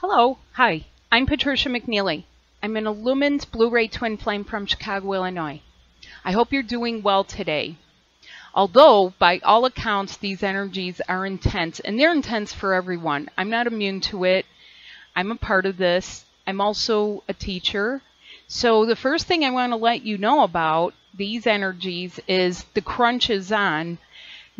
Hello, hi, I'm Patricia McNeely. I'm an Illumins Blue Ray twin flame from Chicago, Illinois. I hope you're doing well today. Although, by all accounts, these energies are intense, and they're intense for everyone. I'm not immune to it. I'm a part of this. I'm also a teacher. So the first thing I want to let you know about these energies is the crunch is on.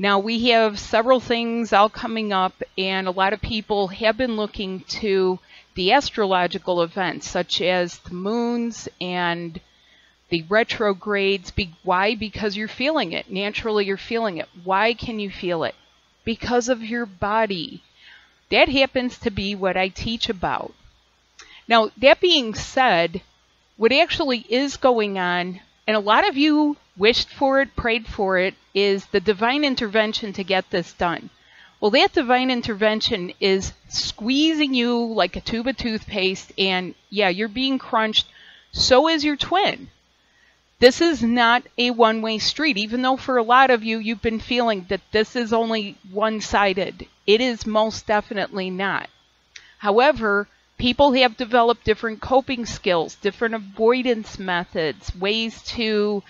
Now we have several things all coming up and a lot of people have been looking to the astrological events such as the moons and the retrogrades. Why? Because you're feeling it. Naturally, you're feeling it. Why can you feel it? Because of your body. That happens to be what I teach about. Now, that being said, what actually is going on, and a lot of you wished for it, prayed for it, is the divine intervention to get this done. Well, that divine intervention is squeezing you like a tube of toothpaste, and yeah, you're being crunched. So is your twin. This is not a one way street, even though for a lot of you, you've been feeling that this is only one sided. It is most definitely not. However, people have developed different coping skills, different avoidance methods, ways to,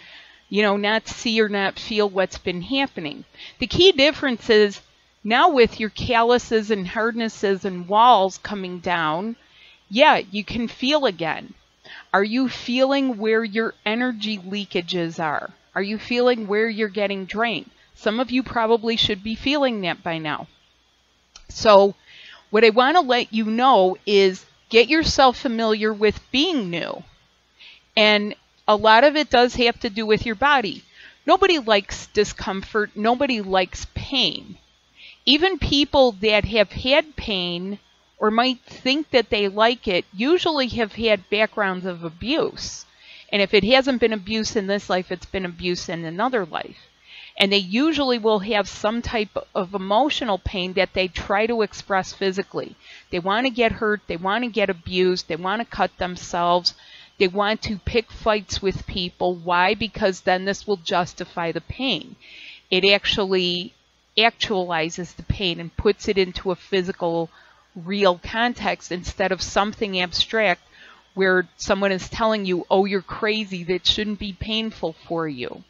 you know, not see or not feel what's been happening. The key difference is now with your calluses and hardnesses and walls coming down, yeah, you can feel again. Are you feeling where your energy leakages are? Are you feeling where you're getting drained? Some of you probably should be feeling that by now. So, what I want to let you know is get yourself familiar with being new. And a lot of it does have to do with your body. Nobody likes discomfort, nobody likes pain. Even people that have had pain or might think that they like it usually have had backgrounds of abuse. And if it hasn't been abuse in this life, it's been abuse in another life. And they usually will have some type of emotional pain that they try to express physically. They want to get hurt, they want to get abused, they want to cut themselves, they want to pick fights with people. Why? Because then this will justify the pain. It actually actualizes the pain and puts it into a physical real context instead of something abstract where someone is telling you, oh, you're crazy, that shouldn't be painful for you.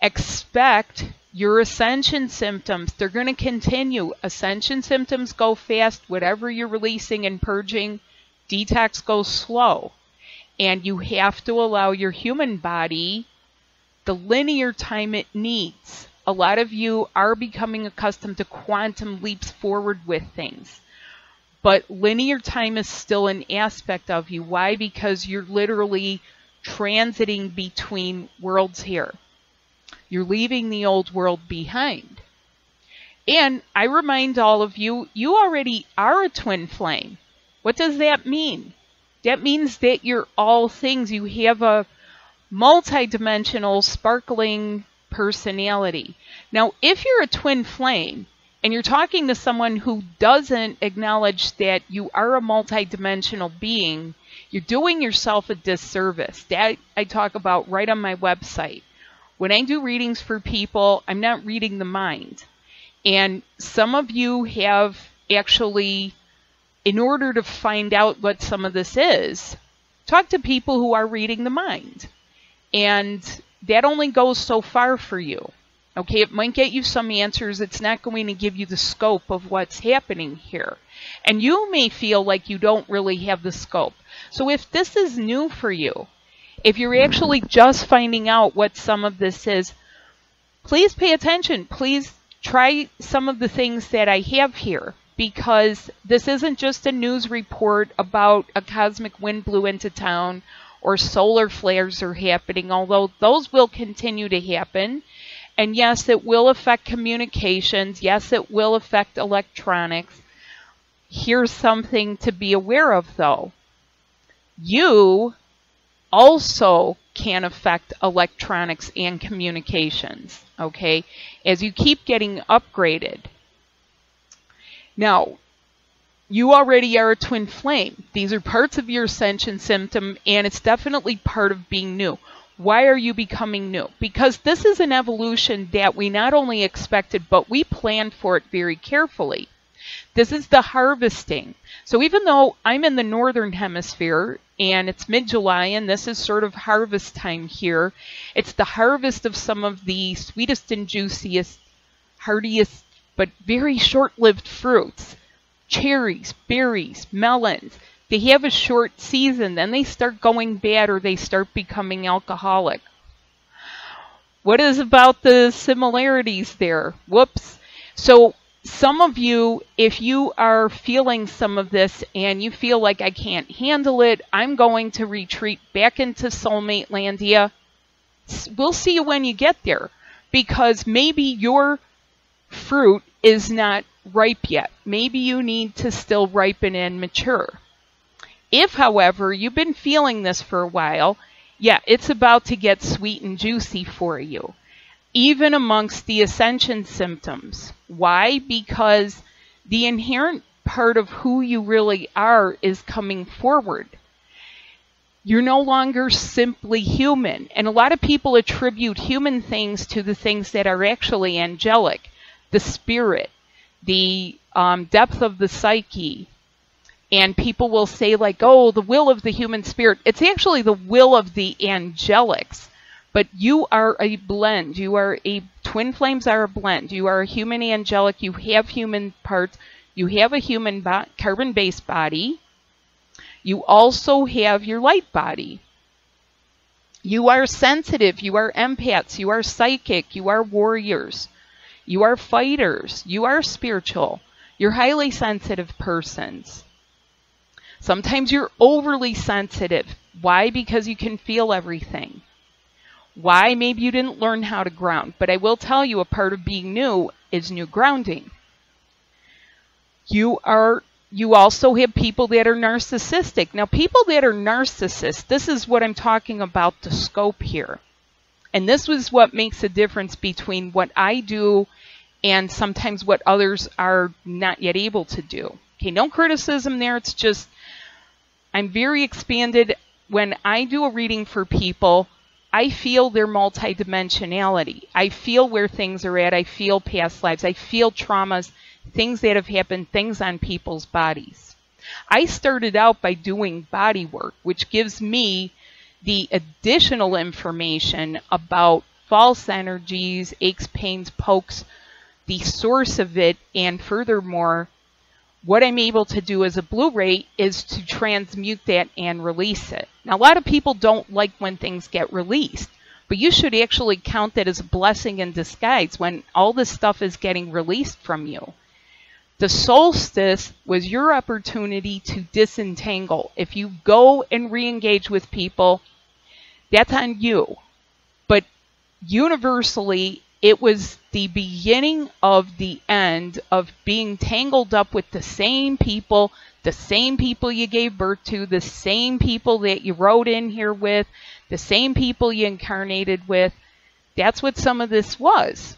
Expect your ascension symptoms. They're going to continue. Ascension symptoms go fast. Whatever you're releasing and purging, detox goes slow. And you have to allow your human body the linear time it needs a lot of you are becoming accustomed to quantum leaps forward with things. But linear time is still an aspect of you. Why? Because you're literally transiting between worlds here. You're leaving the old world behind. And I remind all of you, you already are a twin flame. What does that mean? That means that you're all things. You have a multidimensional, sparkling personality. Now, if you're a twin flame and you're talking to someone who doesn't acknowledge that you are a multidimensional being, you're doing yourself a disservice. That I talk about right on my website. When I do readings for people, I'm not reading the mind. And some of you have actually, in order to find out what some of this is, talk to people who are reading the mind. And that only goes so far for you. Okay, it might get you some answers. It's not going to give you the scope of what's happening here. And you may feel like you don't really have the scope. So if this is new for you, if you're actually just finding out what some of this is, please pay attention. Please try some of the things that I have here because this isn't just a news report about a cosmic wind blew into town or solar flares are happening, although those will continue to happen. And yes, it will affect communications. Yes, it will affect electronics. Here's something to be aware of though. You also can affect electronics and communications, okay, as you keep getting upgraded. Now, you already are a twin flame. These are parts of your ascension symptom, and it's definitely part of being new. Why are you becoming new? Because this is an evolution that we not only expected, but we planned for it very carefully. This is the harvesting. So even though I'm in the northern hemisphere and it's mid-July and this is sort of harvest time here, it's the harvest of some of the sweetest and juiciest, hardiest, but very short-lived fruits. Cherries, berries, melons. They have a short season, then they start going bad or they start becoming alcoholic. What is about the similarities there? Whoops. So some of you, if you are feeling some of this and you feel like I can't handle it, I'm going to retreat back into soulmate landia. We'll see you when you get there because maybe your fruit is not ripe yet. Maybe you need to still ripen and mature. If, however, you've been feeling this for a while, yeah, it's about to get sweet and juicy for you even amongst the ascension symptoms. Why? Because the inherent part of who you really are is coming forward. You're no longer simply human. And a lot of people attribute human things to the things that are actually angelic the spirit, the um, depth of the psyche. And people will say, like, oh, the will of the human spirit. It's actually the will of the angelics but you are a blend. You are a twin flames are a blend. You are a human angelic. You have human parts. You have a human bo- carbon-based body. You also have your light body. You are sensitive. You are empaths. You are psychic. You are warriors. You are fighters. You are spiritual. You're highly sensitive persons. Sometimes you're overly sensitive. Why? Because you can feel everything. Why? Maybe you didn't learn how to ground, but I will tell you a part of being new is new grounding. You are you also have people that are narcissistic. Now, people that are narcissists, this is what I'm talking about the scope here. And this was what makes a difference between what I do and sometimes what others are not yet able to do. Okay, no criticism there. It's just I'm very expanded. When I do a reading for people, I feel their multidimensionality. I feel where things are at. I feel past lives. I feel traumas, things that have happened, things on people's bodies. I started out by doing body work, which gives me the additional information about false energies, aches, pains, pokes, the source of it, and furthermore, what I'm able to do as a Blue Ray is to transmute that and release it. Now, a lot of people don't like when things get released, but you should actually count that as a blessing in disguise when all this stuff is getting released from you. The solstice was your opportunity to disentangle. If you go and re-engage with people, that's on you. But universally, it was the beginning of the end of being tangled up with the same people, the same people you gave birth to, the same people that you rode in here with, the same people you incarnated with. That's what some of this was.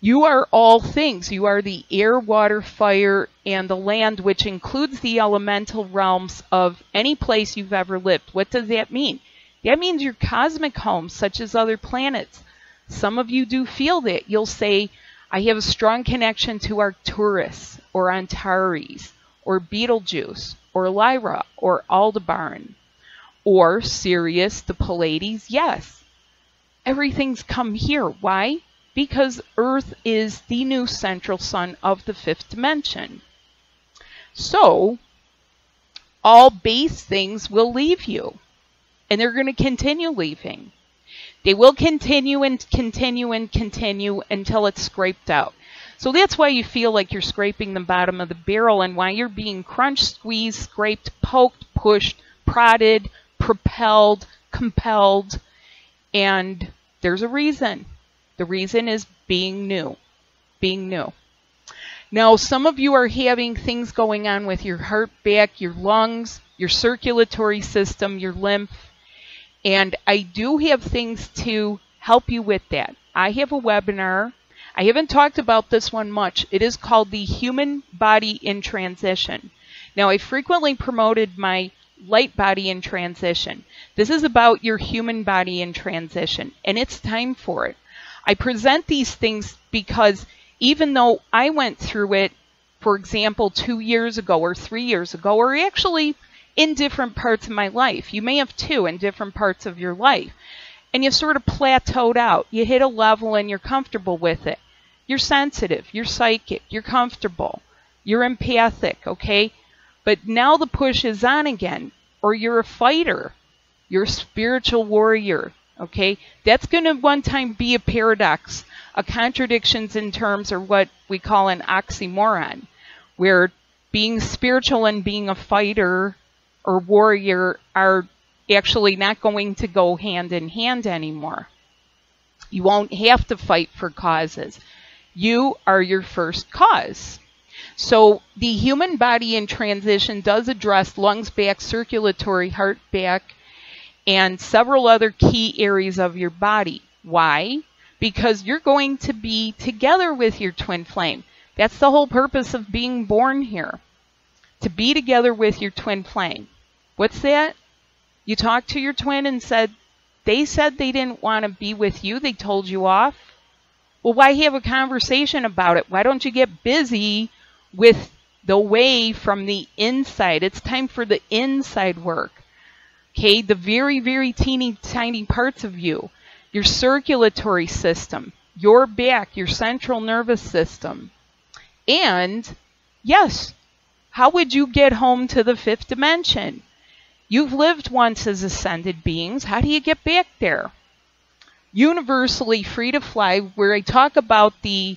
You are all things. You are the air, water, fire, and the land, which includes the elemental realms of any place you've ever lived. What does that mean? That means your cosmic home, such as other planets. Some of you do feel that. You'll say, I have a strong connection to Arcturus or Antares or Betelgeuse or Lyra or Aldebaran or Sirius, the Pleiades. Yes, everything's come here. Why? Because Earth is the new central sun of the fifth dimension. So, all base things will leave you. And they're going to continue leaving. They will continue and continue and continue until it's scraped out. So that's why you feel like you're scraping the bottom of the barrel and why you're being crunched, squeezed, scraped, poked, pushed, prodded, propelled, compelled, and there's a reason. The reason is being new. Being new. Now, some of you are having things going on with your heart back, your lungs, your circulatory system, your lymph, and I do have things to help you with that. I have a webinar. I haven't talked about this one much. It is called the Human Body in Transition. Now, I frequently promoted my light body in transition. This is about your human body in transition, and it's time for it. I present these things because even though I went through it for example, two years ago or three years ago, or actually in different parts of my life. You may have two in different parts of your life. And you've sort of plateaued out. You hit a level and you're comfortable with it. You're sensitive, you're psychic, you're comfortable, you're empathic, okay? But now the push is on again. Or you're a fighter, you're a spiritual warrior, okay? That's going to one time be a paradox. A contradictions in terms or what we call an oxymoron, where being spiritual and being a fighter or warrior are actually not going to go hand in hand anymore. You won't have to fight for causes. You are your first cause. So the human body in transition does address lungs back, circulatory, heart back, and several other key areas of your body. Why? Because you're going to be together with your twin flame. That's the whole purpose of being born here. To be together with your twin flame. What's that? You talked to your twin and said, they said they didn't want to be with you. They told you off. Well, why have a conversation about it? Why don't you get busy with the way from the inside? It's time for the inside work. Okay, the very, very teeny tiny parts of you, your circulatory system, your back, your central nervous system. And yes, how would you get home to the fifth dimension? You've lived once as ascended beings. How do you get back there? Universally free to fly, where I talk about the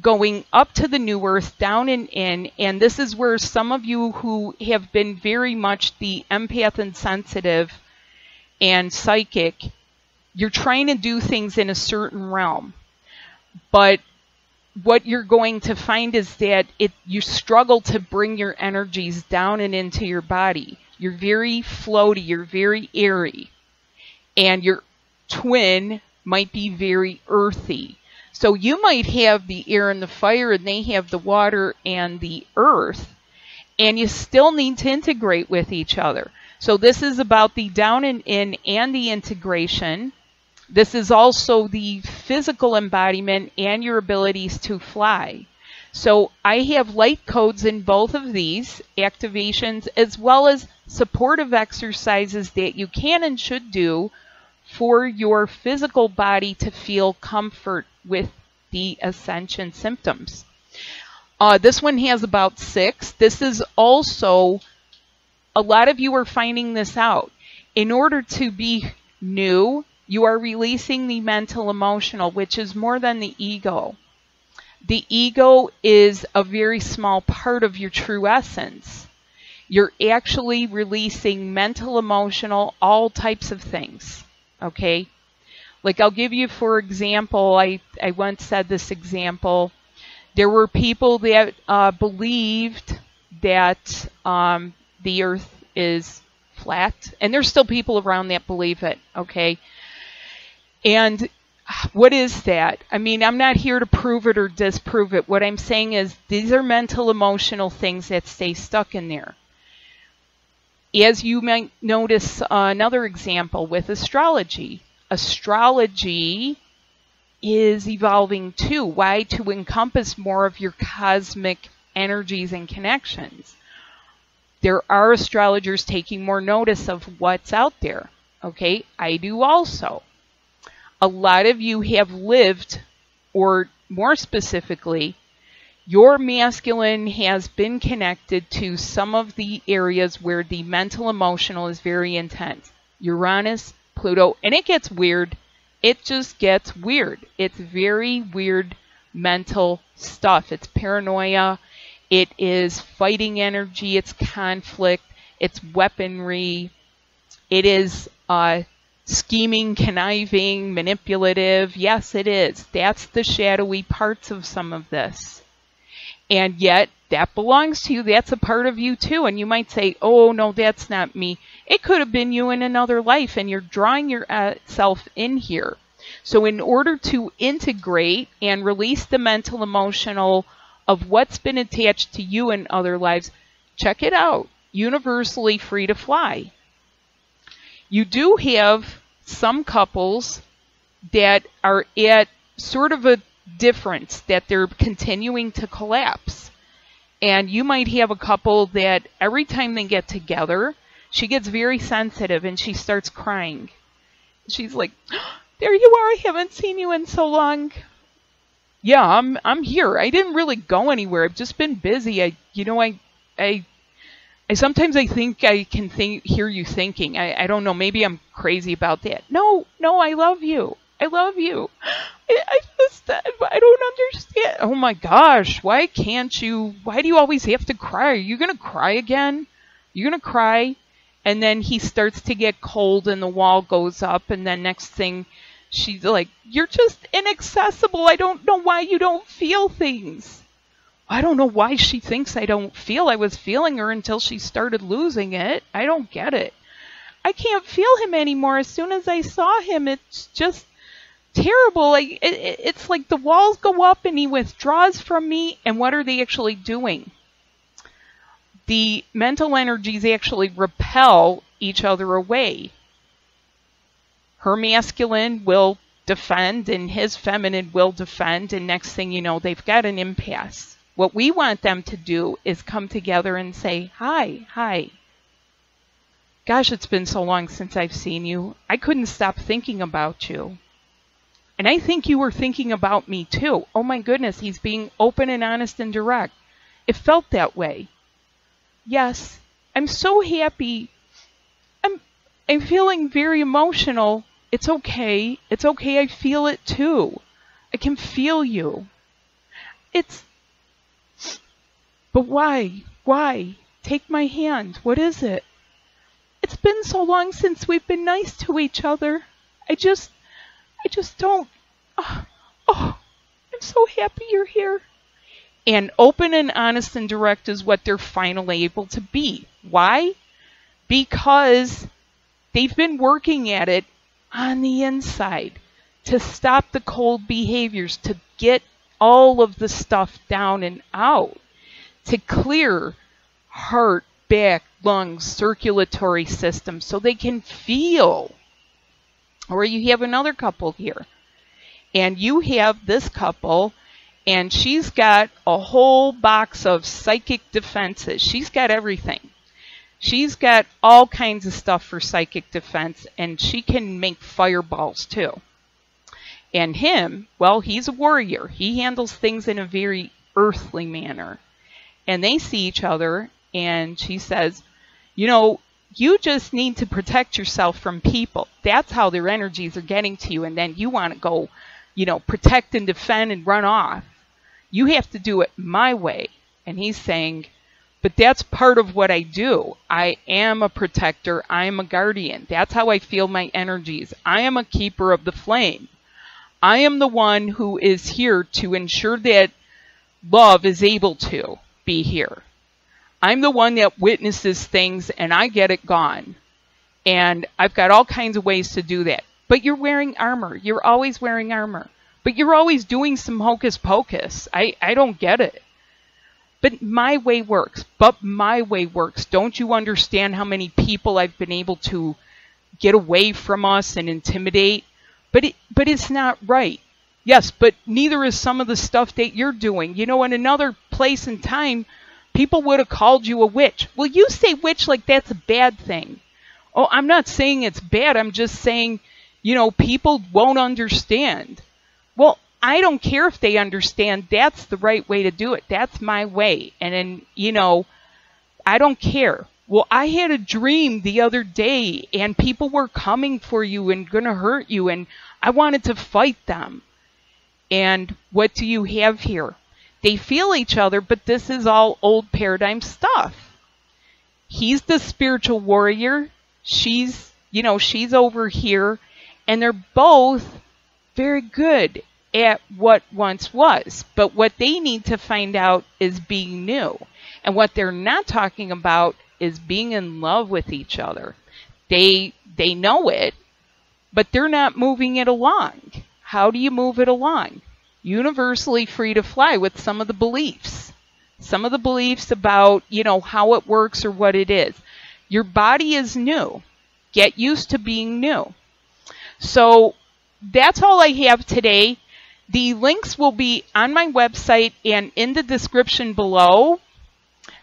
going up to the new earth, down and in, and this is where some of you who have been very much the empath and sensitive and psychic, you're trying to do things in a certain realm. But what you're going to find is that it you struggle to bring your energies down and into your body. You're very floaty, you're very airy. And your twin might be very earthy. So you might have the air and the fire, and they have the water and the earth, and you still need to integrate with each other. So this is about the down and in and the integration. This is also the physical embodiment and your abilities to fly. So I have light codes in both of these activations as well as supportive exercises that you can and should do for your physical body to feel comfort with the ascension symptoms. Uh, this one has about six. This is also, a lot of you are finding this out. In order to be new, you are releasing the mental emotional, which is more than the ego. The ego is a very small part of your true essence. You're actually releasing mental, emotional, all types of things. Okay? Like I'll give you, for example, I, I once said this example. There were people that uh, believed that um, the earth is flat, and there's still people around that believe it, okay? And what is that? I mean, I'm not here to prove it or disprove it. What I'm saying is these are mental, emotional things that stay stuck in there. As you might notice, uh, another example with astrology astrology is evolving too. Why? To encompass more of your cosmic energies and connections. There are astrologers taking more notice of what's out there. Okay, I do also. A lot of you have lived, or more specifically, your masculine has been connected to some of the areas where the mental emotional is very intense. Uranus, Pluto, and it gets weird. It just gets weird. It's very weird mental stuff. It's paranoia. It is fighting energy. It's conflict. It's weaponry. It is uh, scheming, conniving, manipulative. Yes, it is. That's the shadowy parts of some of this. And yet, that belongs to you. That's a part of you too. And you might say, oh, no, that's not me. It could have been you in another life, and you're drawing yourself uh, in here. So, in order to integrate and release the mental, emotional of what's been attached to you in other lives, check it out. Universally free to fly. You do have some couples that are at sort of a difference that they're continuing to collapse. And you might have a couple that every time they get together, she gets very sensitive and she starts crying. She's like, "There you are. I haven't seen you in so long." Yeah, I'm I'm here. I didn't really go anywhere. I've just been busy. I you know, I I I sometimes I think I can think hear you thinking. I, I don't know, maybe I'm crazy about that. No, no, I love you. I love you. I, I just I don't understand. Oh my gosh, why can't you why do you always have to cry? Are you gonna cry again? You're gonna cry? And then he starts to get cold and the wall goes up and then next thing she's like, You're just inaccessible. I don't know why you don't feel things. I don't know why she thinks I don't feel. I was feeling her until she started losing it. I don't get it. I can't feel him anymore. As soon as I saw him, it's just terrible. Like it, it's like the walls go up and he withdraws from me. And what are they actually doing? The mental energies actually repel each other away. Her masculine will defend and his feminine will defend, and next thing you know, they've got an impasse. What we want them to do is come together and say, Hi, hi. Gosh, it's been so long since I've seen you. I couldn't stop thinking about you. And I think you were thinking about me too. Oh my goodness, he's being open and honest and direct. It felt that way. Yes, I'm so happy. I'm I'm feeling very emotional. It's okay. It's okay. I feel it too. I can feel you. It's but why? Why? Take my hand. What is it? It's been so long since we've been nice to each other. I just, I just don't. Oh, oh, I'm so happy you're here. And open and honest and direct is what they're finally able to be. Why? Because they've been working at it on the inside to stop the cold behaviors, to get all of the stuff down and out to clear heart, back, lungs, circulatory system so they can feel. Or you have another couple here. And you have this couple, and she's got a whole box of psychic defenses. She's got everything. She's got all kinds of stuff for psychic defense, and she can make fireballs too. And him, well, he's a warrior. He handles things in a very earthly manner and they see each other and she says, you know, you just need to protect yourself from people. That's how their energies are getting to you. And then you want to go, you know, protect and defend and run off. You have to do it my way. And he's saying, but that's part of what I do. I am a protector. I am a guardian. That's how I feel my energies. I am a keeper of the flame. I am the one who is here to ensure that love is able to be here. I'm the one that witnesses things and I get it gone. And I've got all kinds of ways to do that. But you're wearing armor. You're always wearing armor. But you're always doing some hocus pocus. I, I don't get it. But my way works. But my way works. Don't you understand how many people I've been able to get away from us and intimidate? But it, but it's not right. Yes, but neither is some of the stuff that you're doing. You know, and another place and time, people would have called you a witch. Well, you say witch like that's a bad thing. Oh, I'm not saying it's bad. I'm just saying, you know, people won't understand. Well, I don't care if they understand. That's the right way to do it. That's my way. And then, you know, I don't care. Well, I had a dream the other day and people were coming for you and going to hurt you and I wanted to fight them. And what do you have here? They feel each other, but this is all old paradigm stuff. He's the spiritual warrior. She's, you know, she's over here. And they're both very good at what once was. But what they need to find out is being new. And what they're not talking about is being in love with each other. They they know it, but they're not moving it along. How do you move it along? Universally free to fly with some of the beliefs. Some of the beliefs about, you know, how it works or what it is. Your body is new. Get used to being new. So that's all I have today. The links will be on my website and in the description below.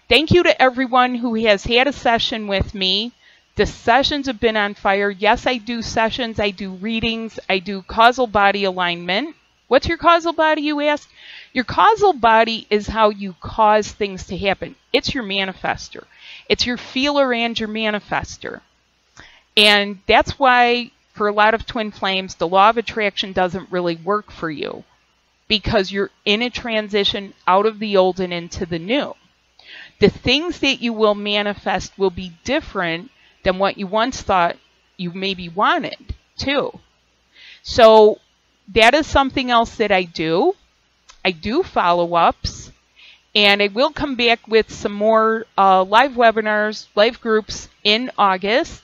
Thank you to everyone who has had a session with me. The sessions have been on fire. Yes, I do sessions, I do readings, I do causal body alignment. What's your causal body, you ask? Your causal body is how you cause things to happen. It's your manifester. It's your feeler and your manifester. And that's why, for a lot of twin flames, the law of attraction doesn't really work for you because you're in a transition out of the old and into the new. The things that you will manifest will be different than what you once thought you maybe wanted, too. So, that is something else that I do. I do follow ups, and I will come back with some more uh, live webinars, live groups in August.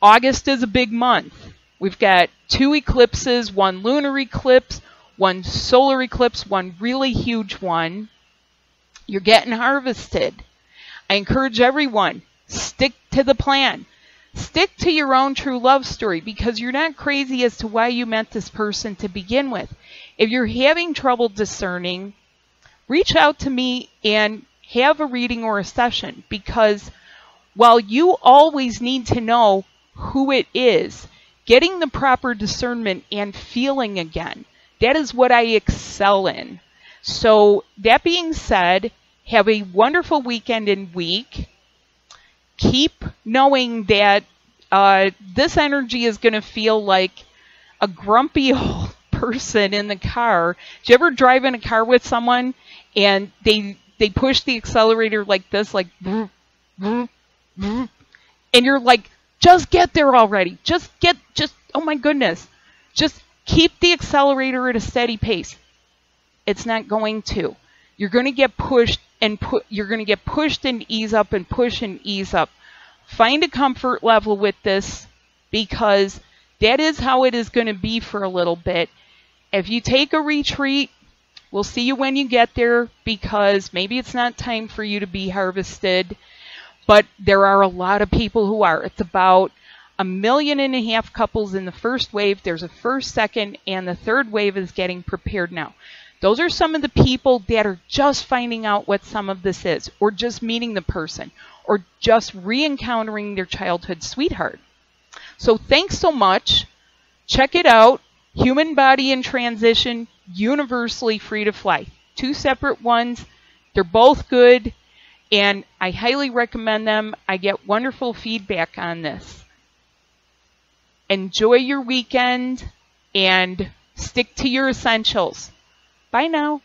August is a big month. We've got two eclipses, one lunar eclipse, one solar eclipse, one really huge one. You're getting harvested. I encourage everyone, stick to the plan. Stick to your own true love story because you're not crazy as to why you met this person to begin with. If you're having trouble discerning, reach out to me and have a reading or a session because while you always need to know who it is, getting the proper discernment and feeling again, that is what I excel in. So, that being said, have a wonderful weekend and week. Keep knowing that uh, this energy is going to feel like a grumpy old person in the car. Do you ever drive in a car with someone and they they push the accelerator like this, like, and you're like, just get there already. Just get, just, oh my goodness. Just keep the accelerator at a steady pace. It's not going to. You're going to get pushed and put, you're going to get pushed and ease up and push and ease up. Find a comfort level with this because that is how it is going to be for a little bit. If you take a retreat, we'll see you when you get there because maybe it's not time for you to be harvested, but there are a lot of people who are. It's about a million and a half couples in the first wave. There's a first, second, and the third wave is getting prepared now. Those are some of the people that are just finding out what some of this is, or just meeting the person, or just re encountering their childhood sweetheart. So, thanks so much. Check it out. Human body in transition, universally free to fly. Two separate ones. They're both good, and I highly recommend them. I get wonderful feedback on this. Enjoy your weekend and stick to your essentials. Bye now.